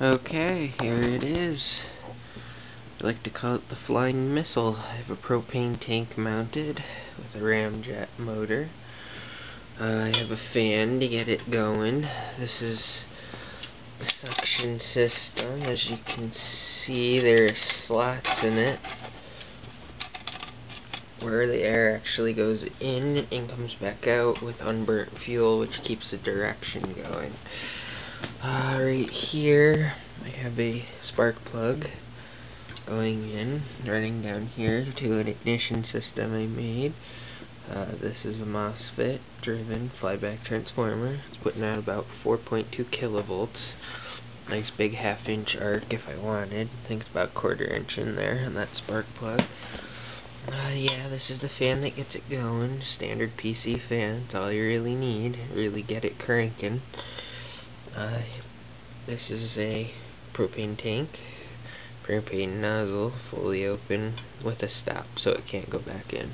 Okay, here it is. I like to call it the flying missile. I have a propane tank mounted with a ramjet motor. Uh, I have a fan to get it going. This is the suction system. As you can see, there are slots in it where the air actually goes in and comes back out with unburnt fuel, which keeps the direction going. Uh, right here, I have a spark plug going in, running down here to an ignition system I made. Uh, this is a MOSFET driven flyback transformer. It's putting out about 4.2 kilovolts. Nice big half inch arc if I wanted. I think it's about quarter inch in there on that spark plug. Uh, yeah, this is the fan that gets it going. Standard PC fan. It's all you really need. Really get it cranking. Uh, this is a propane tank, propane nozzle, fully open with a stop so it can't go back in.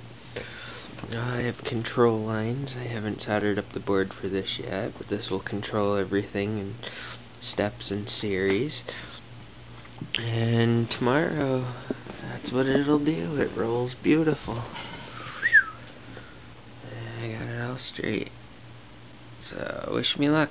I have control lines. I haven't soldered up the board for this yet, but this will control everything in steps and series. And tomorrow, that's what it'll do. It rolls beautiful. I got it all straight. So, wish me luck.